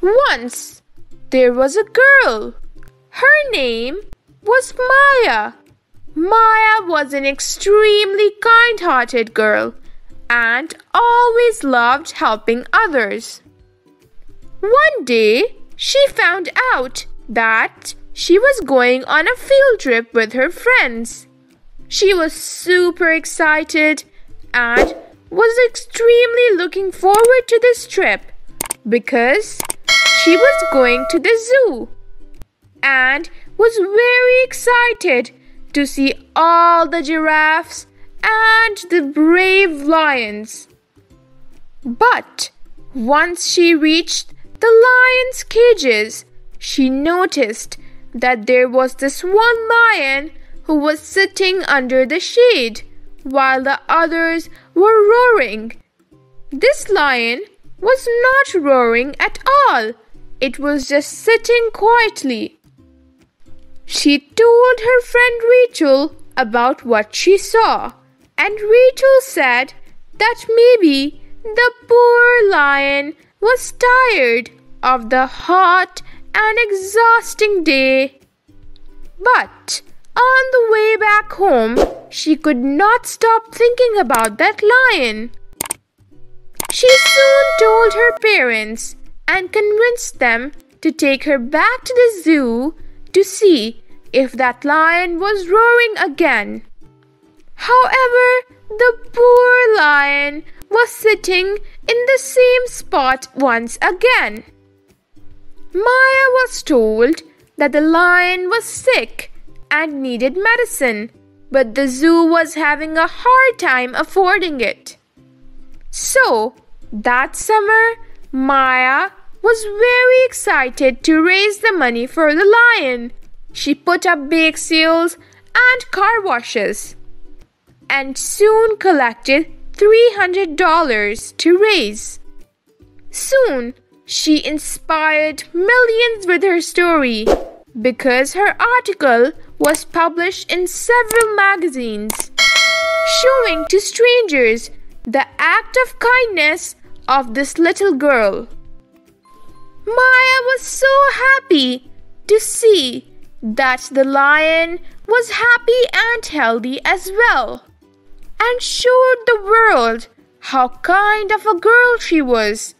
Once there was a girl. Her name was Maya. Maya was an extremely kind hearted girl and always loved helping others. One day, she found out that she was going on a field trip with her friends. She was super excited and was extremely looking forward to this trip because she was going to the zoo and was very excited to see all the giraffes and the brave lions. But once she reached the lions' cages, she noticed that there was this one lion who was sitting under the shade while the others were roaring. This lion was not roaring at all, it was just sitting quietly. She told her friend Rachel about what she saw, and Rachel said that maybe the poor lion was tired of the hot and exhausting day. But on the way back home, she could not stop thinking about that lion. She soon told her parents and convinced them to take her back to the zoo to see if that lion was roaring again. However, the poor lion was sitting in the same spot once again. Maya was told that the lion was sick and needed medicine, but the zoo was having a hard time affording it. So, that summer, Maya was very excited to raise the money for the lion. She put up bake sales and car washes and soon collected $300 to raise. Soon, she inspired millions with her story because her article was published in several magazines, showing to strangers the act of kindness of this little girl. Maya was so happy to see that the lion was happy and healthy as well, and showed the world how kind of a girl she was.